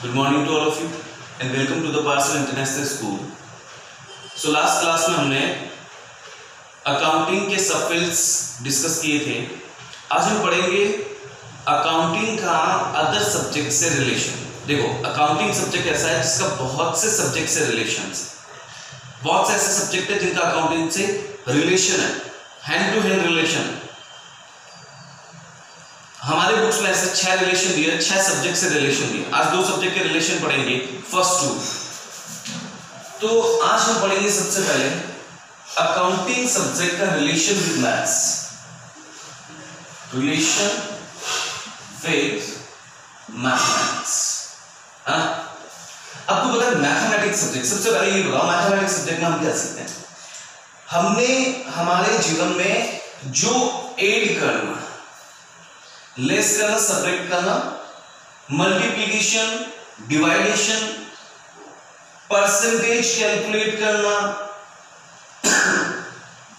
Good morning to all of you, and welcome to the Parcel International School. So, last class में हमने accounting के सबफिल्ड्स discuss किए थे। आज हम पढ़ेंगे अकाउंटिंग का अदर सब्जेक्ट से रिलेशन देखो अकाउंटिंग सब्जेक्ट ऐसा है जिसका बहुत से सब्जेक्ट से रिलेशन बहुत से ऐसे सब्जेक्ट है जिनका अकाउंटिंग से रिलेशन है। हैंड टू हैंड रिलेशन हमारे बुक्स में ऐसे छह रिलेशन दिए छह सब्जेक्ट से रिलेशन दिए आज दो सब्जेक्ट के रिलेशन पढ़ेंगे फ़र्स्ट टू तो आज हम पढ़ेंगे सबसे पहले अकाउंटिंग सब्जेक्ट का relation with maths relation with mathematics आपको पता है मैथमेटिक्स सब्जेक्ट सबसे पहले ये बताओ मैथमेटिक्स सब्जेक्ट में हम क्या सीखते हैं? हमने, हमारे जीवन में जो एड करना लेस करना सब्ट्रैक्ट करना मल्टीप्लीकेशन डिवाइडेशन परसेंटेज कैलकुलेट करना।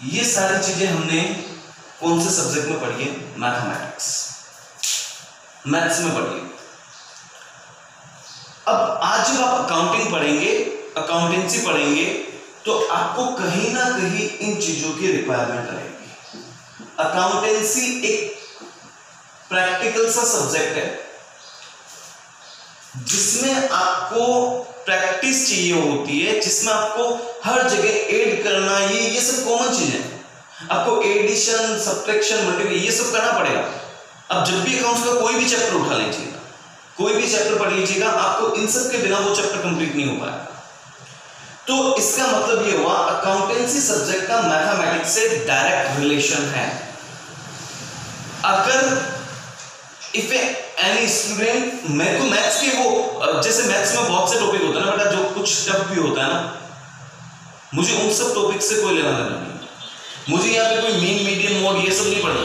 ये सारी चीज़ें हमने कौन से सब्जेक्ट में पढ़ी है? मैथमेटिक्स मैथ्स में पढ़ी अब आज जब आप अकाउंटिंग पढ़ेंगे अकाउंटेंसी पढ़ेंगे तो आपको कहीं ना कहीं इन चीज़ों की रिक्वायरमेंट रहेगी। अकाउंटेंसी एक प्रैक्टिकल सा सब्जेक्ट है, जिसमें आपको प्रैक्टिस चाहिए होती है, जिसमें आपको हर जगह ऐड करना, ये ये सब कॉमन चीज़ है। आपको एडिशन सब्ट्रैक्शन मल्टीप्लिकेशन ये सब करना पड़ेगा। अब जब भी अकाउंट्स का कोई भी चैप्टर उठा लीजिएगा, कोई भी चैप्टर पढ़ लीजिएगा, आपको इन सब के बिना वो चैप्टर कंप्लीट नहीं हो पाएगा। तो इसका मतलब ये हुआ अकाउंटेंसी सब्जेक्ट का मैथमेटिक्स से डायरेक्ट रिलेशन है। अगर इफ़ एनी स्टूडेंट मैं तो मैथ्स के वो जैसे मैथ्स में बहुत से टॉपिक होते हैं ना बेटा, जो कुछ टफ भी होता है ना, मुझे उन सब टॉपिक से कोई लेना देना नहीं मुझे यहाँ पे कोई मीन मीडियम मोड ये सब नहीं पढ़ना।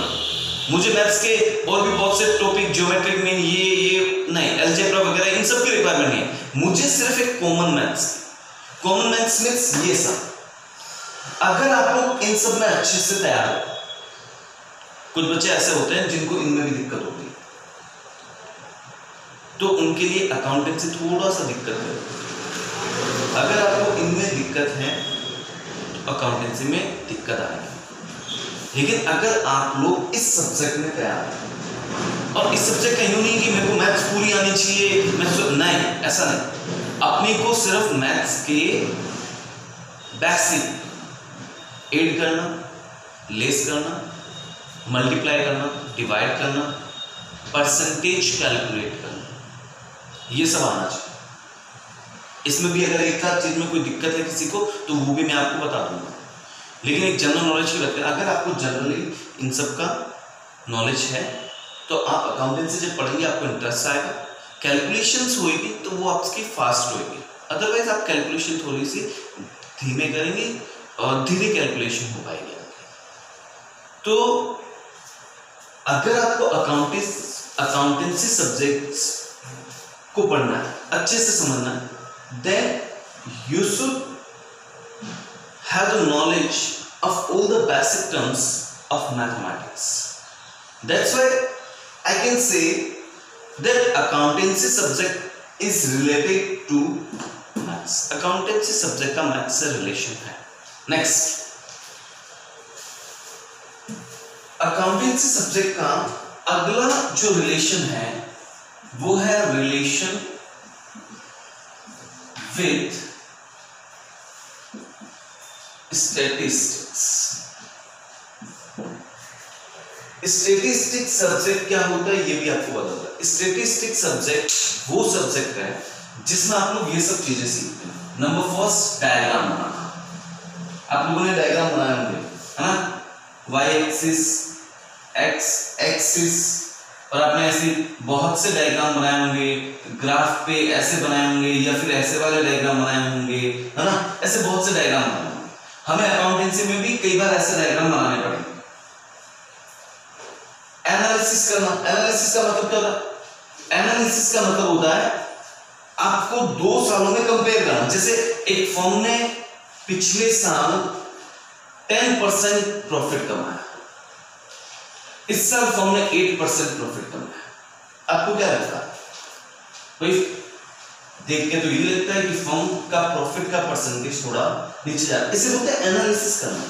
मुझे मैथ्स के और भी बहुत से टॉपिक ज्योमेट्रिक मीन ये ये, नहीं एल्जेब्रा वगैरह, इन सब की रिक्वायरमेंट नहीं है। मुझे सिर्फ़ एक common maths common maths means ये सब। अगर आप लोग इन सब में अच्छे से तैयार हो, कुछ बच्चे ऐसे होते हैं जिनको इनमें भी दिक्कत होती है। तो उनके लिए अकाउंटेंसी थोड़ा सा दिक्कत है। अगर आपको इनमें दिक्कत है तो अकाउंटेंसी में दिक्कत आएगी लेकिन अगर आप लोग इस सब्जेक्ट में तैयार हैं, और इस सब्जेक्ट का यूँ नहीं कि मेरे को मैथ्स पूरी आनी चाहिए मैं नहीं, ऐसा नहीं। अपने को सिर्फ़ मैथ्स के बेसिक एड करना लेस करना मल्टीप्लाई करना डिवाइड करना परसेंटेज कैलकुलेट करना। ये सब आना चाहिए। इसमें भी अगर एक आध चीज़ में कोई दिक्कत है किसी को तो वो भी मैं आपको बता दूँगा। लेकिन एक जनरल नॉलेज की बात करें, अगर आपको जनरली इन सब का नॉलेज है तो आप अकाउंटेंसी जब पढ़ेंगे, आपको इंटरेस्ट आएगा। कैलकुलेशंस होएगी तो वो आपकी फास्ट होएगी। अदरवाइज़ आप कैलकुलेशन थोड़ी सी धीमे करेंगे और धीरे कैलकुलेशन हो पाएगी तो अगर आपको अकाउंटेंस अकाउंटेंसी सब्जेक्ट्स को पढ़ना अच्छे से समझना देन यूसुफ है knowledge of all the basic terms of mathematics that's why I can say that accountancy subject is related to maths accountancy subject का मैथ्स से रिलेशन है। नेक्स्ट अकाउंटेंसी सब्जेक्ट का अगला जो रिलेशन है वो है relation with statistics statistic subject क्या होता है, ये भी आपको होगा स्टेटिस्टिक सब्जेक्ट वो सब्जेक्ट है जिसमें आप लोग ये सब चीज़ें सीखते हैं। नंबर फ़र्स्ट डायग्राम बनाना। आप लोगों ने डायग्राम बनाए होंगे, है ना? वाई एक्सिस एक्स एक्सिस और आपने ऐसे बहुत से डायग्राम बनाए होंगे ग्राफ पे ऐसे बनाए होंगे या फिर ऐसे वाले डायग्राम बनाए होंगे, है ना? ऐसे बहुत से डायग्राम बनाए हमें अकाउंटेंसी में भी कई बार ऐसे डायग्राम बनाने पड़े। एनालिसिस करना एनालिसिस का मतलब क्या होता है? एनालिसिस का मतलब होता है आपको दो सालों में कंपेयर करना। जैसे एक फॉर्म ने पिछले साल टेन परसेंट प्रॉफिट कमाया। इस साल फर्म ने एट परसेंट प्रॉफिट कमाया आपको क्या लगता? है देख के तो ये लगता है कि फर्म का प्रॉफिट का परसेंटेज थोड़ा नीचे जा रहा है। इसे बोलते हैं एनालिसिस करना।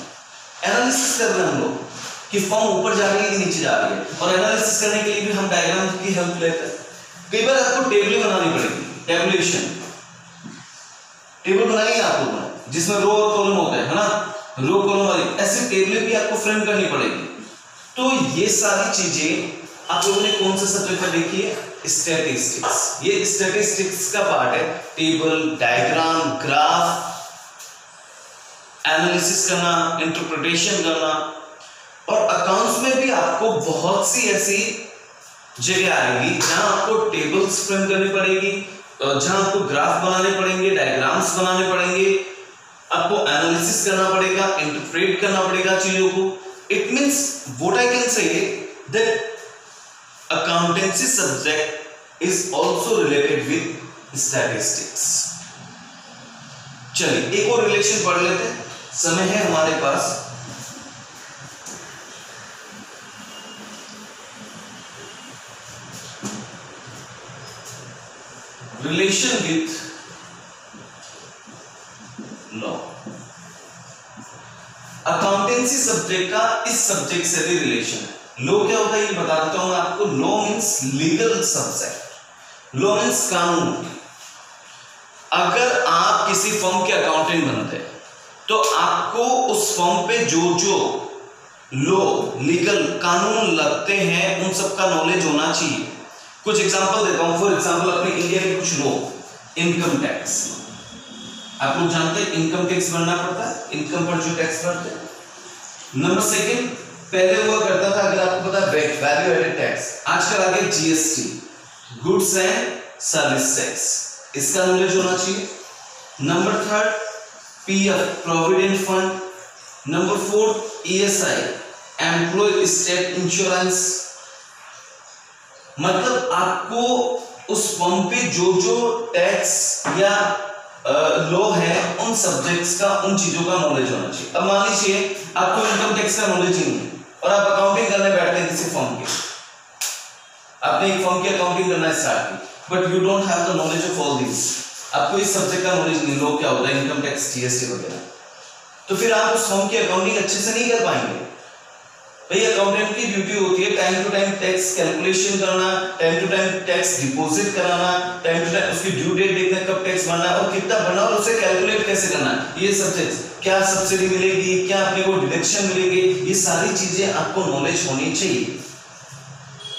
एनालिसिस कर रहे हैं हम लोग कि फर्म ऊपर जा रही है कि नीचे जा रही है। और एनालिसिस करने के लिए भी हम डायग्राम की हेल्प लेते हैं। कई बार आपको टेबल बनानी पड़ेगी। टेबलेशन टेबल बनाइए आप लोग। जिसमें रो और कॉलम होता है ना? रो कॉलम वाली। ऐसी टेबलें भी आपको फ्रेम करनी पड़ेगी। तो ये सारी चीज़ें आप लोगों ने कौन सा सब्जेक्ट में देखी है? स्टैटिस्टिक्स ये स्टैटिस्टिक्स का पार्ट है। टेबल डायग्राम ग्राफ एनालिसिस करना इंटरप्रिटेशन करना। और अकाउंट्स में भी आपको बहुत सी ऐसी जगह आएगी जहाँ आपको टेबल्स फ्रेम करनी पड़ेगी जहाँ आपको ग्राफ बनाने पड़ेंगे डायग्राम्स बनाने पड़ेंगे। आपको एनालिसिस करना पड़ेगा इंटरप्रेट करना पड़ेगा चीज़ों को। It means what I can say that accountancy subject is also related with statistics. चलिए, एक और रिलेशन पढ़ लेते हैं। समय है हमारे पास। Relation with law accountancy subject का इस सब्जेक्ट से भी रिलेशन है। लॉ क्या होता है ये बता देता हूँ आपको। Law means legal subject law means कानून। अगर आप किसी फर्म के अकाउंटेंट बनते हैं तो आपको उस फर्म पे जो जो लॉ लीगल कानून लगते हैं, उन सबका नॉलेज होना चाहिए। कुछ एग्जांपल देता हूँ। फॉर एग्जांपल अपने इंडिया के कुछ लोग इनकम टैक्स आप लोग जानते हैं इनकम टैक्स भरना पड़ता है इनकम पर जो टैक्स भरते हैं। नंबर सेकंड पहले हुआ करता था, अगर आपको पता है वैल्यू एडेड टैक्स आजकल आ गया GST goods and service tax इसका नॉलेज होना चाहिए। Number third PF provident fund number fourth ESI employ state insurance मतलब आपको उस फॉर्म पे जो जो टैक्स या लॉ है, उन सब्जेक्ट्स का, उन चीज़ों का नॉलेज होना चाहिए। अब मान लीजिए, आपको इनकम टैक्स का नॉलेज ही नहीं है, और आप अकाउंटिंग करने बैठते हैं किसी फॉर्म के आपने एक फॉर्म की अकाउंटिंग करना स्टार्ट की but you don't have the knowledge of all this आपको इस सब्जेक्ट का नॉलेज नहीं लो क्या होता है इनकम टैक्स जीएसटी वगैरह। तो फिर आप उस फॉर्म की अकाउंटिंग अच्छे से नहीं कर पाएँगे। भाई अकाउंटेंट की ड्यूटी होती है time to time tax calculation करना time to time tax deposit कराना टाइम टू टाइम उसकी ड्यू डेट देखना, कब टैक्स भरना और कितना भरना और उसे कैलकुलेट कैसे करना। ये सब्जेक्ट क्या सब्सिडी मिलेगी, क्या अपने को डिडक्शन मिलेगी, ये सारी चीज़ें आपको नॉलेज होनी चाहिए।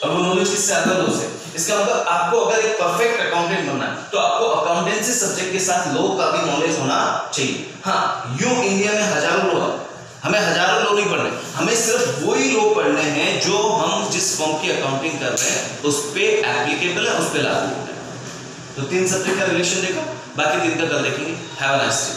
और वो नॉलेज किससे आता है? से। इसका मतलब आपको अगर एक परफेक्ट अकाउंटेंट बनना है तो आपको अकाउंटेंसी सब्जेक्ट के साथ लॉ का भी नॉलेज होना चाहिए। हाँ यूँ इंडिया में हज़ारों लोग हमें हज़ारों लोग नहीं पढ़ने, हमें सिर्फ़ वही लोग पढ़ने हैं जो हम जिस फॉर्म की अकाउंटिंग कर रहे हैं, उस पर एप्लीकेबल है, उस पर लागू है। तो तीन सब्जेक्ट का रिलेशन देखो, बाकी तीन का कल देखेंगे। Have a nice day